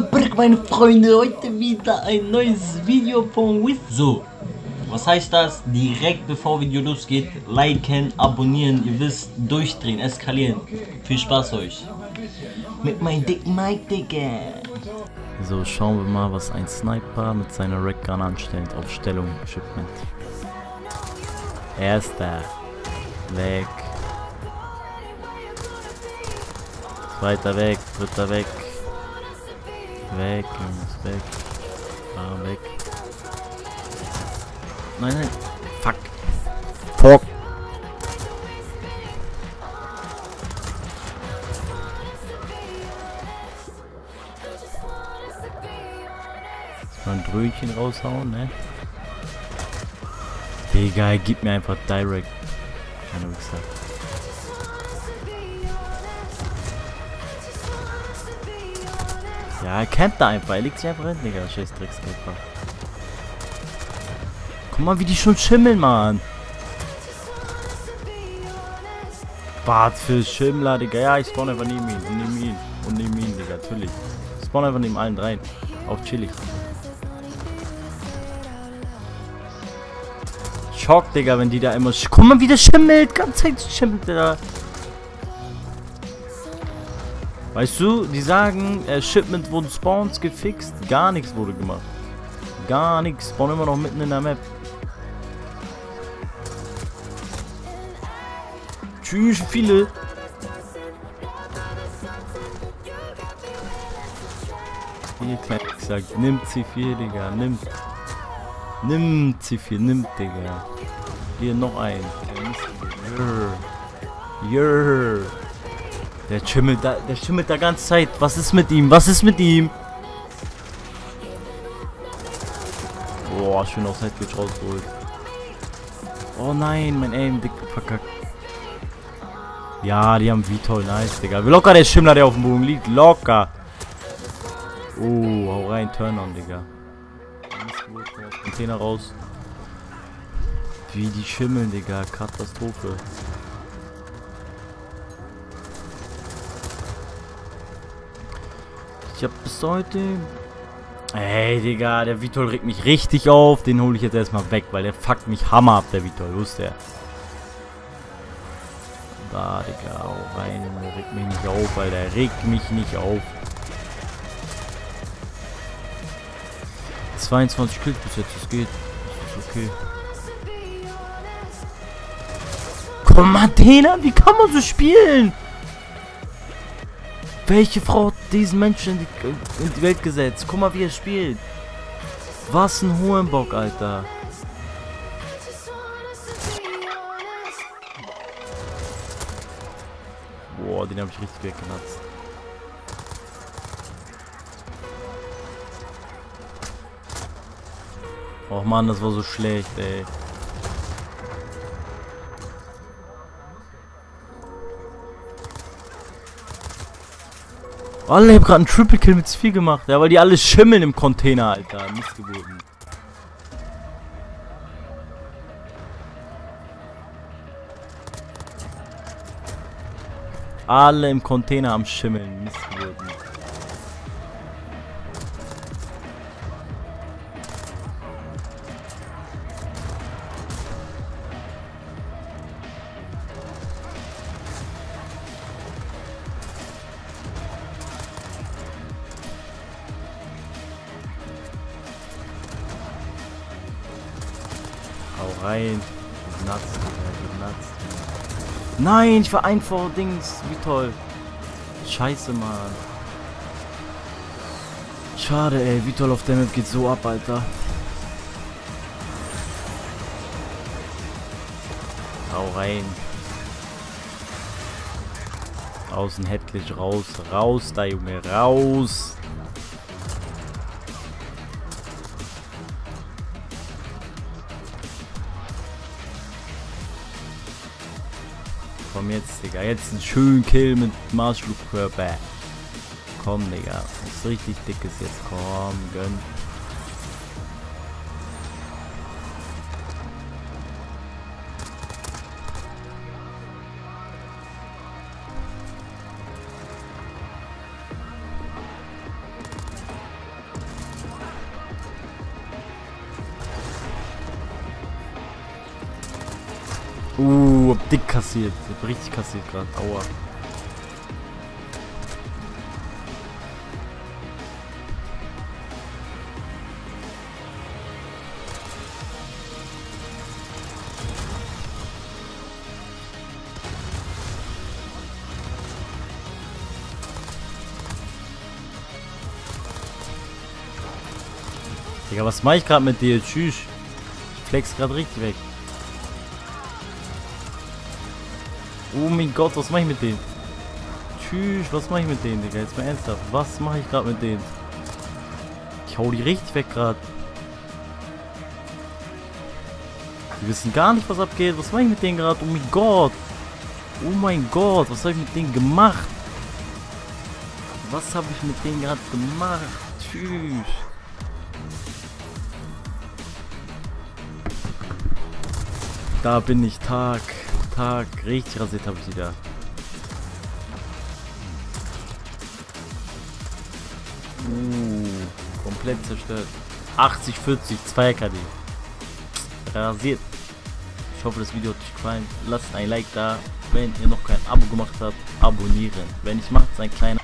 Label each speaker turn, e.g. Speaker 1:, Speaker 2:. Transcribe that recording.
Speaker 1: Brick, meine Freunde, heute wieder ein neues Video von With. So, was heißt das? Direkt bevor Video losgeht, liken, abonnieren, ihr wisst, durchdrehen, eskalieren. Viel Spaß euch. Mit meinem dicken Mike, Digga.
Speaker 2: So, schauen wir mal, was ein Sniper mit seiner Red Gun anstellt auf Stellung Shipment. Erster. Weg. Zweiter weg, dritter weg. Weg, Jungs, weg. Ah, weg. Nein, nein. Fuck. Fuck. Mal ein Brötchen raushauen, ne? Digga, gib mir einfach direct. Keine Wichser. Ja, er campt da einfach. Er legt sich einfach hin, Digga. Scheiß Dreckskäfer. Guck mal, wie die schon schimmeln, Mann. Was für Schimmler, Digga. Ja, ich spawn einfach neben ihn. Und neben ihn. Und neben ihn, Digga. Natürlich. Ich spawn einfach neben allen dreien. Auf chillig. Schock, Digga, wenn die da immer... Guck mal, wie der schimmelt. Ganz Zeit schimmelt der da. Weißt du, die sagen, äh, Shipment wurden Spawns gefixt. Gar nichts wurde gemacht. Gar nichts. Spawn immer noch mitten in der Map. Tschüss, viele. Hier, klein gesagt, nimm C4, Digga, nimm. Nimm C4, nimm, Digga. Hier noch ein. Jörr. Jörr. Der schimmelt da, der schimmelt da ganze Zeit. Was ist mit ihm? Was ist mit ihm? Boah, schön aus Headglitch rausgeholt. Oh nein, mein Aim, dick verkackt. Ja, die haben wie toll, nice, Digga. Wie locker der Schimmler, der auf dem Boden liegt. Locker. Oh, hau rein, Turn on, Digga. Container raus. Wie die schimmeln, Digga. Katastrophe. Ich hab bis heute... Ey, Digga, der Vitol regt mich richtig auf. Den hole ich jetzt erstmal weg, weil der fuckt mich Hammer ab, der Vitol. Wo ist der? Da, Digga, hau rein. Der regt mich nicht auf, weil der regt mich nicht auf. 22 Kills bis jetzt, das geht. Das ist okay. Komm mal, Dena, wie kann man so spielen? Welche Frau hat diesen Menschen in die, in die Welt gesetzt? Guck mal, wie er spielt. Was ein Hohenbock, Alter. Boah, den habe ich richtig weggenatzt. Och man, das war so schlecht, ey. Alle, ich hab grad einen Triple Kill mit viel gemacht, ja, weil die alle schimmeln im Container, Alter. Missgeboten. Alle im Container am Schimmeln. Missgeboten. Hau rein. Nuts, Nuts. Nein, ich war ein vor Dings. Wie toll. Scheiße, Mann. Schade, ey. Wie toll auf der Map geht so ab, Alter. Hau rein. Außen Headglitch raus. Raus da, Junge. Raus. Komm jetzt, Digga. Jetzt einen schönen Kill mit Marschflugkörper. Komm, Digga. Was richtig dickes jetzt. Komm, gönn. Uh, dick kassiert. Ich hab richtig kassiert gerade. Aua. Digga, was mache ich gerade mit dir? Tschüss. Ich flex gerade richtig weg. Oh mein Gott, was mache ich mit denen? Tschüss, was mache ich mit denen, Digga? Jetzt mal ernsthaft. Was mache ich gerade mit denen? Ich hau die richtig weg gerade. Die wissen gar nicht, was abgeht. Was mache ich mit denen gerade? Oh mein Gott. Oh mein Gott, was habe ich mit denen gemacht? Was habe ich mit denen gerade gemacht? Tschüss. Da bin ich Tag. Tag. Richtig rasiert habe ich wieder. Uh, komplett zerstört. 80, 40, 2 KD. Rasiert. Ich hoffe, das Video hat euch gefallen. Lasst ein Like da. Wenn ihr noch kein Abo gemacht habt, abonnieren. Wenn ich macht, ein kleiner